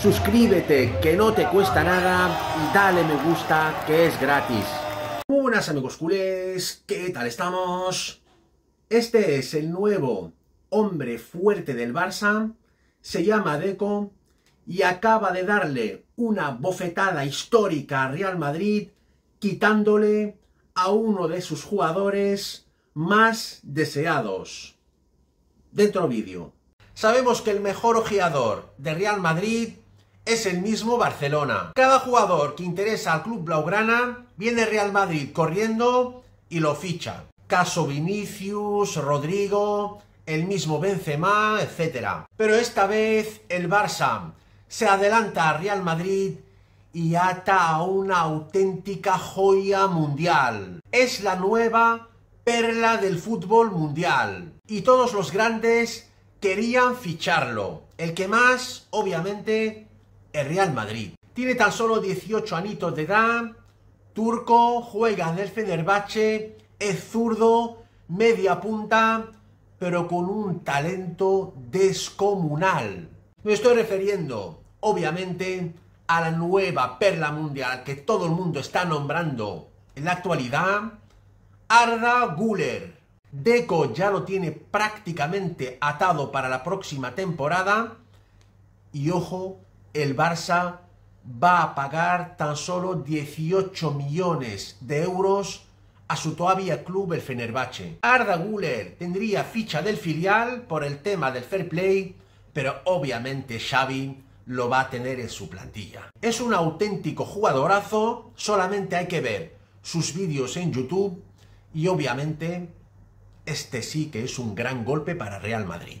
suscríbete que no te cuesta nada dale me gusta que es gratis. Buenas amigos culés, ¿qué tal estamos? Este es el nuevo hombre fuerte del Barça, se llama Deco y acaba de darle una bofetada histórica a Real Madrid quitándole a uno de sus jugadores más deseados. Dentro vídeo. Sabemos que el mejor ojeador de Real Madrid es el mismo Barcelona. Cada jugador que interesa al club blaugrana viene Real Madrid corriendo y lo ficha. Caso Vinicius, Rodrigo, el mismo Benzema, etc. Pero esta vez el Barça se adelanta a Real Madrid y ata a una auténtica joya mundial. Es la nueva perla del fútbol mundial. Y todos los grandes querían ficharlo. El que más, obviamente, el Real Madrid. Tiene tan solo 18 anitos de edad, turco, juega en el Fenerbahce, es zurdo, media punta, pero con un talento descomunal. Me estoy refiriendo, obviamente, a la nueva perla mundial que todo el mundo está nombrando en la actualidad, Arda Guller. Deco ya lo tiene prácticamente atado para la próxima temporada y ojo, el Barça va a pagar tan solo 18 millones de euros a su todavía club el Fenerbahce. Arda Guller tendría ficha del filial por el tema del fair play, pero obviamente Xavi lo va a tener en su plantilla. Es un auténtico jugadorazo, solamente hay que ver sus vídeos en YouTube y obviamente este sí que es un gran golpe para Real Madrid.